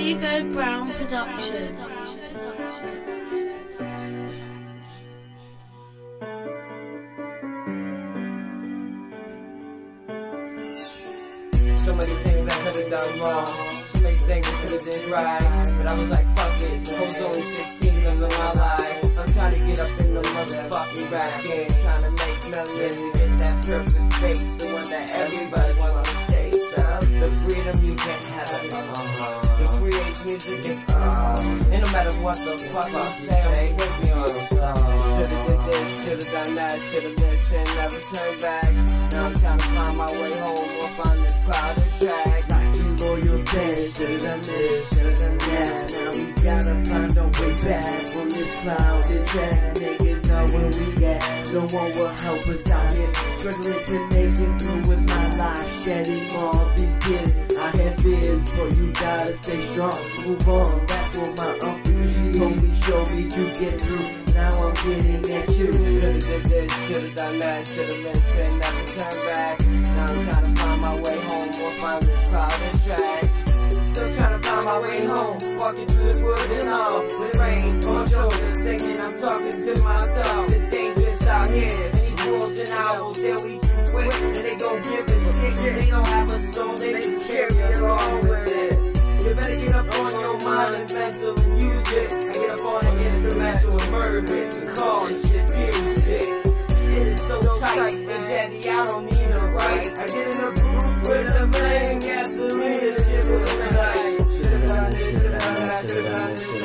Diego Brown Production. So many things I could've done wrong. So many things I could've did right. But I was like, fuck it. I was only 16 living my life. I'm trying to get up in the motherfucking rap game. Trying to make millions and get that perfect face. The one that everybody wants And no matter what the fuck you say, put me on the song. Should've did this, should've done that, should've and never turn back. Now I'm trying to find my way home up on this clouded track. Loyal said, should've done this, should've done that. Now we gotta find our way back on this clouded track. Niggas know where we at. No one will help us out here. Struggling to make it through with my life. Shedding all these tears. Gotta stay strong. Move on, that's what my uncle told me, show me to get through. Now I'm getting at you. Should've did this, should've done that, should've and never turn back. Now I'm trying to find my way home up on this clouded track. Still trying to find my way home, walking through the woods and all, with rain on shoulders, thinking I'm talking to myself. It's dangerous out here, and these wolves and owls, they'll eat you quick, and they gon' give a shit. They don't have a soul, they just carry it along I get up on the instrumental and murder it And call it shit music Shit is so tight, and daddy I don't need a right I get in a group with a bang, gasoline shit with a light Should I, should I, should I, should